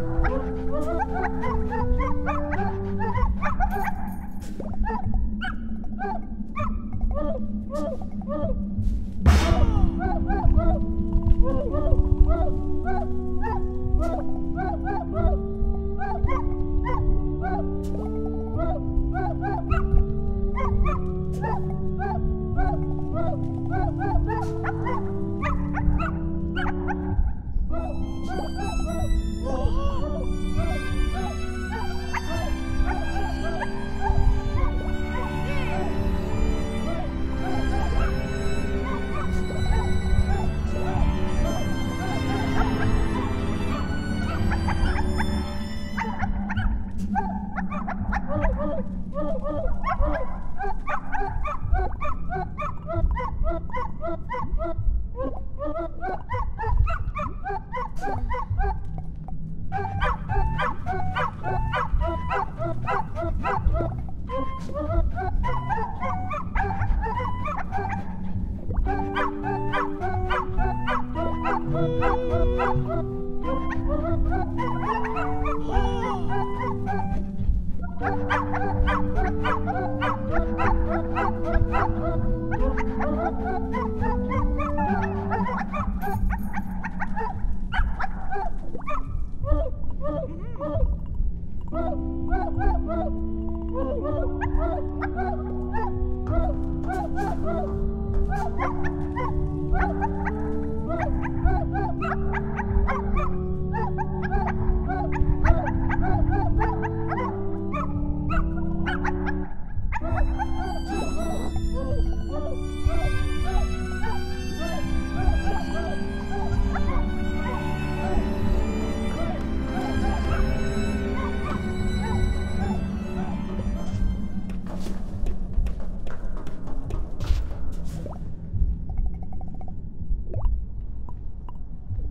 Ruff, ruff, ruff.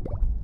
Hmm.